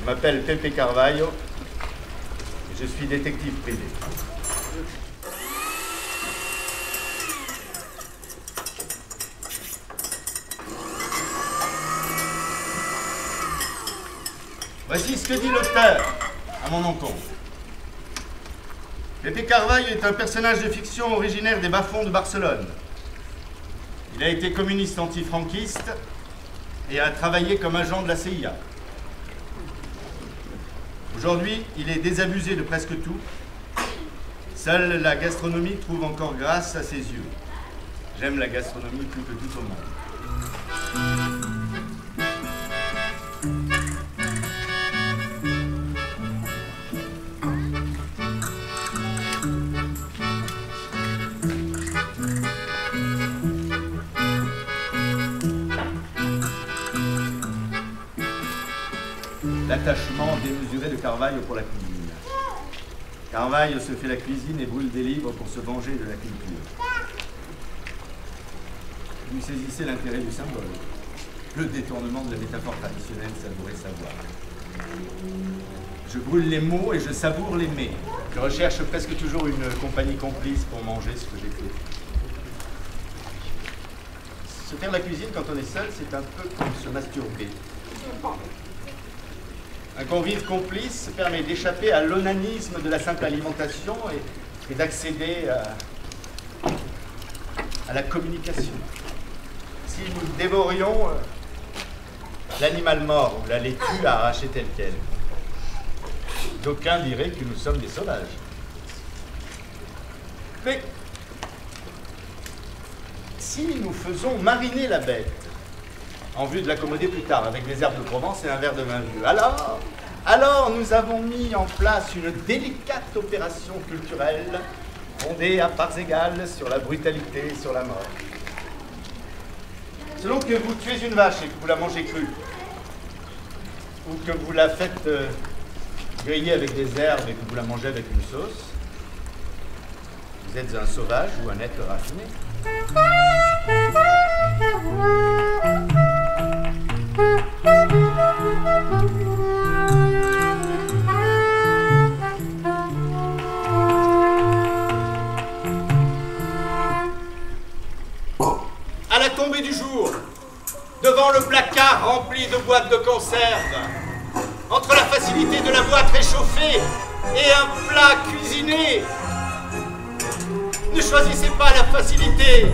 Je m'appelle Pepe Carvalho et je suis détective privé. Voici ce que dit l'auteur à mon encontre. Pepe Carvalho est un personnage de fiction originaire des bas-fonds de Barcelone. Il a été communiste anti-franquiste et a travaillé comme agent de la CIA. Aujourd'hui, il est désabusé de presque tout. Seule la gastronomie trouve encore grâce à ses yeux. J'aime la gastronomie plus que tout au monde. L'attachement démesuré de Carvalho pour la cuisine. Carvalho se fait la cuisine et brûle des livres pour se venger de la culture. Vous saisissez l'intérêt du symbole, le détournement de la métaphore traditionnelle savourer savoir. Je brûle les mots et je savoure les mets. Je recherche presque toujours une compagnie complice pour manger ce que j'ai fait. Se faire la cuisine quand on est seul, c'est un peu comme se masturber. Un convive complice permet d'échapper à l'onanisme de la simple alimentation et, d'accéder à, à, la communication. Si nous dévorions euh, l'animal mort ou la laitue arrachée telle qu'elle, d'aucuns diraient que nous sommes des sauvages. Mais si nous faisons mariner la bête, en vue de l'accommoder plus tard avec des herbes de Provence et un verre de vin vieux. Alors, alors nous avons mis en place une délicate opération culturelle fondée à parts égales sur la brutalité et sur la mort. Selon que vous tuez une vache et que vous la mangez crue, ou que vous la faites euh, griller avec des herbes et que vous la mangez avec une sauce, vous êtes un sauvage ou un être raffiné. Tombée du jour, devant le placard rempli de boîtes de conserve, entre la facilité de la boîte réchauffée et un plat cuisiné, ne choisissez pas la facilité,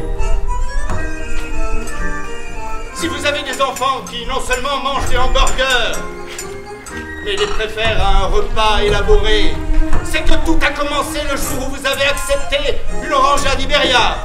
si vous avez des enfants qui non seulement mangent des hamburgers, mais les préfèrent à un repas élaboré, c'est que tout a commencé le jour où vous avez accepté une orange à d'Iberia